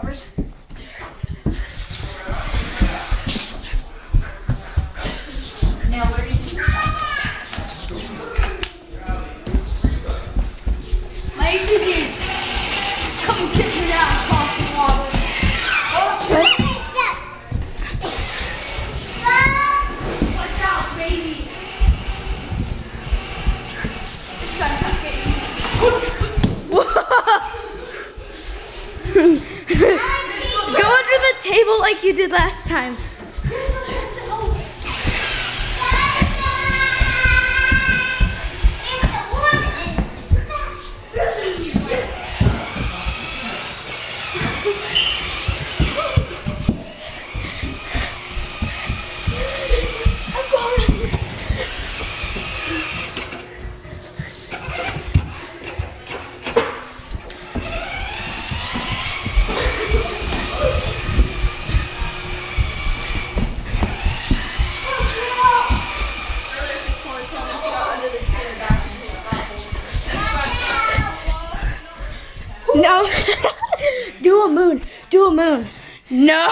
covers. Now, where did you My ATV, come get me down across the water. Watch Go under the table like you did last time. No. Do a moon. Do a moon. No.